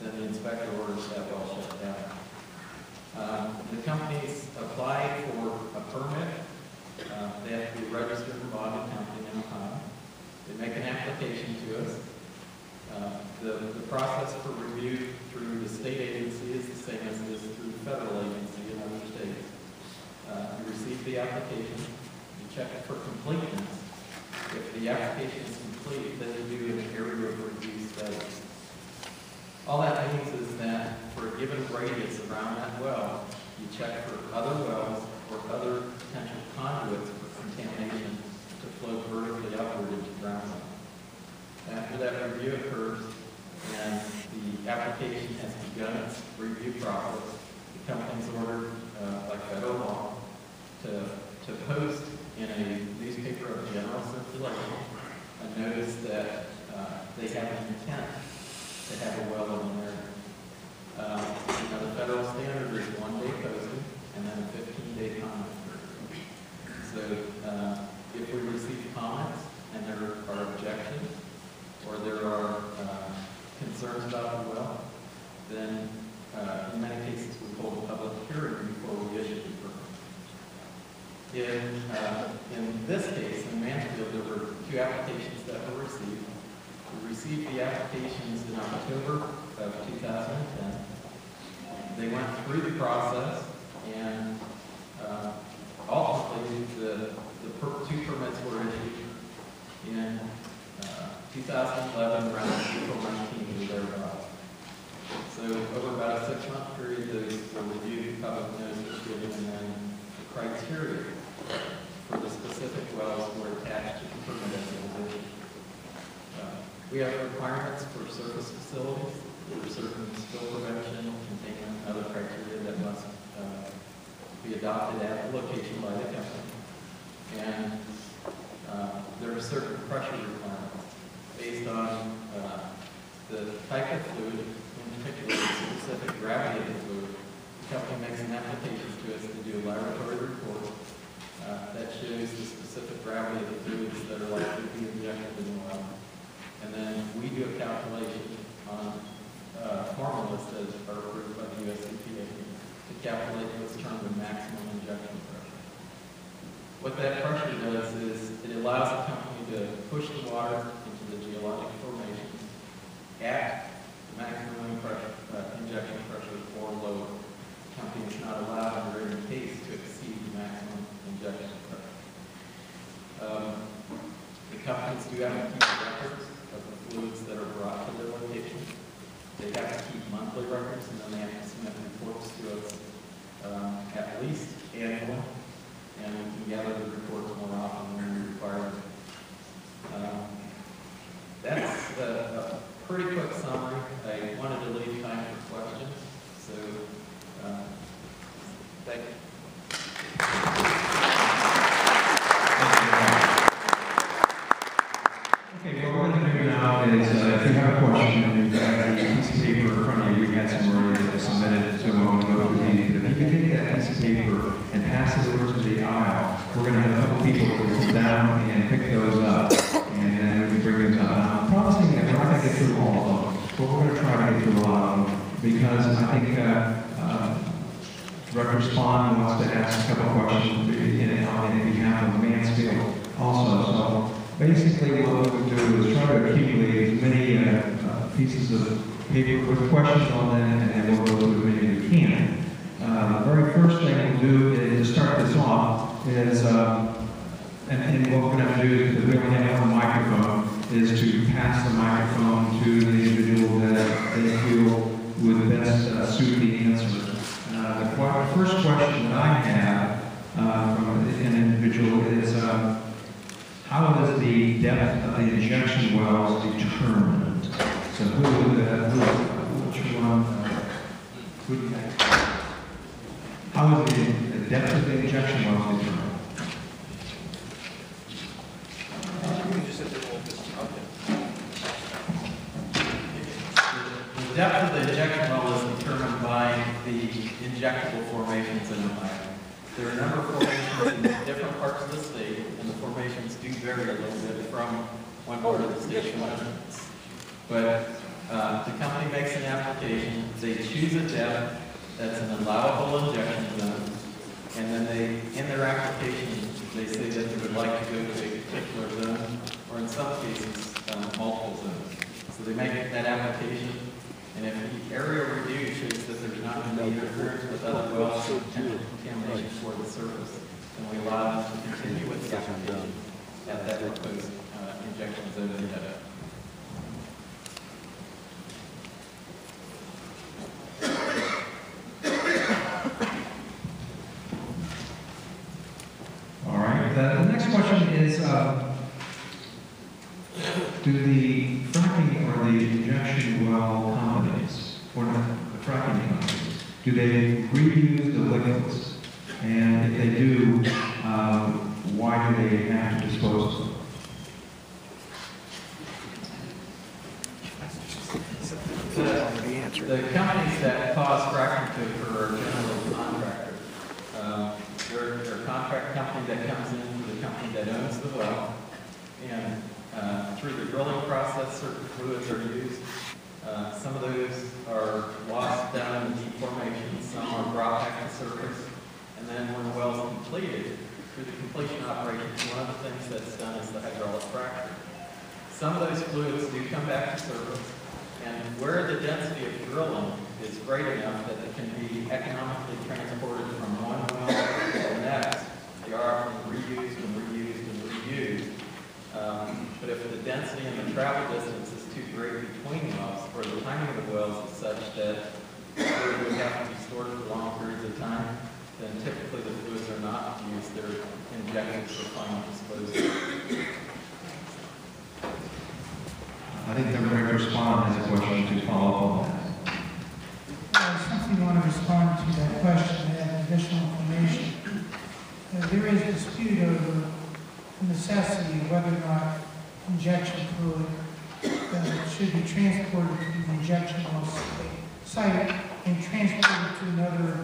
then the inspector orders that well shut down. Um, The companies apply for a permit. Uh, They have to be registered in Boggan County in Ohio. They make an application to us. Uh, The, the process for review through the state agency is the same as it is through the federal agency in other states. Uh, You receive the application, you check it for completeness. If the application is complete, then you do an area of review study. All that means is that for a given radius around that well, you check for other wells or other potential conduits for contamination to flow vertically upward into groundwater. After that review occurs and the application has begun its review process, the company's ordered, uh, by federal law, to, to post in a newspaper of general circulation a notice that uh, they have an intent to have a well in an area. Uh, You know, the federal standard is one day posting and then a fifteen day comment period. So uh, if we receive comments and there are objections, or there are uh, concerns about the well, then uh, in many cases, we hold a public hearing before we issue the permit. In, uh, in this case, in Mansfield, there were two applications that were received. We received the applications in October of 2010. They went through the process, and uh, the, the per- two permits were issued in uh, 2011, around April 19, or thereabouts. So over about a six-month period, those were reviewed, public notice was given, and then the criteria for the specific wells were attached to the permit. Uh, We have requirements for surface facilities, for certain spill prevention, containment, other criteria that must uh, be adopted the location by the company. And uh, there are certain pressure requirements based on uh, the type of fluid, in particular the specific gravity of the fluid. The company makes an application to us to do a laboratory report uh, that shows the specific gravity of the fluids that are likely to be injected in the well. And then we do a calculation on uh, formulas that are approved by the US EPA to calculate what's termed the maximum injection pressure. What that pressure does is it allows the company to push the water into the geologic formations at the maximum pressure, uh, injection pressure or lower. The company is not allowed under any case to exceed the maximum injection pressure. Um, The companies do have to keep records of the fluids that are brought to their location. They have to keep monthly records, and then they have to submit reports to us um, at least annually, and we can gather the reports more often when we require them. Um, That's a a pretty quick summary. I wanted to leave time for questions, so, uh, thank you. Okay, what we're going to do now is, uh, if you have a question, you've got a piece of paper in front of you, we had some already that were submitted, so we'll go through these. But if you can take that piece of paper and pass it over to the aisle, we're going to have a couple people who will sit down and pick those up, and then we can bring those up. I'm promising that we're not going to get through all of them, but we're going to try to get through a lot of them, because I think, uh, uh, Director Spahn wants to ask a couple questions on behalf of Mansfield also, so basically what we would do is try to accumulate as many uh, uh, pieces of paper with questions on them, and then we'll go through as many as we can. Uh, The very first thing we'll do to start this off, is, um, and, and what we're gonna do, because we only have one microphone, is to pass the microphone to the individual that they feel would best uh, suit the answer. Uh, the first question that I have uh, from an individual is, uh, how is the depth of the injection wells determined? So who, uh, who, which one, uh, who? How is the the depth of the injection wells determined? The depth of the injection well is determined by the injectable formations in the pipe. There are a number of formations in different parts of the state, and the formations do vary a little bit from one part of the state to another. But Uh, The company makes an application, they choose a depth that's an allowable injection zone, and then they, in their application, they say that they would like to go to a particular zone, or in some cases, um, multiple zones. So they make that application, and if the area review shows that there's not going to be interference with other wells or potential contamination toward the surface, then we allow them to continue with the application at that proposed uh, All right, the, next question is, uh, do the fracking or the injection well companies, or the fracking companies, do they reuse the liquids? And if they do, um, why do they have to dispose of them? The companies that cause fracking to occur are generally contractors. Um, They're, they're a contract company that comes in, for the company that owns the well, and uh, through the drilling process, certain fluids are used. Uh, Some of those are lost down in the deep formation, some are brought back to surface. And then when the well is completed, through the completion operations, one of the things that's done is the hydraulic fracture. Some of those fluids do come back to surface, and where the density of drilling is great enough that it can be economically transported from one well to the next, they are often reused and reused and reused. Um, But if the density and the travel distance is too great between wells, or the timing of the wells is such that fluid would have to be stored for long periods of time, then typically the fluids are not used, they're injected for final disposal. I think the Spahn has a question to follow up on that. Uh, Simply want to respond to that question, add additional information. Uh, There is dispute over the necessity of whether or not injection fluid uh, should be transported to the injection well site and transported to another,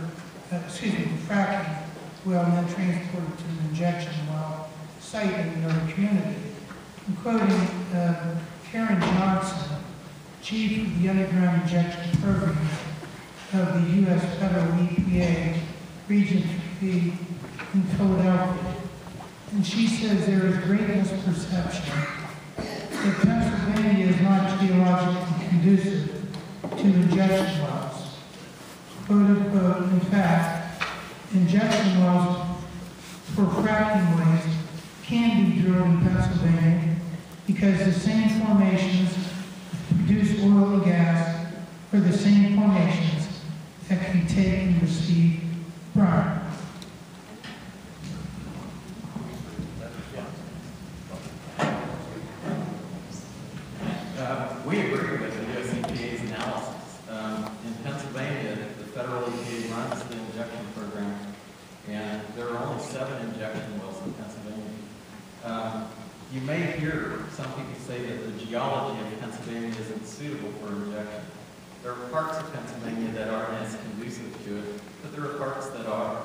uh, excuse me, the fracking well, and then transported to an injection well site in another community. I'm quoting uh, Karen Johnson, Chief of the Underground Injection Program of the U.S. Federal EPA Region 3 in Philadelphia. And she says there is great misperception that Pennsylvania is not geologically conducive to injection wells. Quote unquote, in fact, injection wells for fracking waste can be drilled in Pennsylvania because the same formations produce oil and gas are that can be taken and receive brine. Uh, We agree with the US EPA's analysis. Um, In Pennsylvania, the federal EPA runs the injection program, and there are only seven injection wells in Pennsylvania. Um, You may hear some people say that the geology of Pennsylvania isn't suitable for injection. There are parts of Pennsylvania that aren't as conducive to it, but there are parts that are.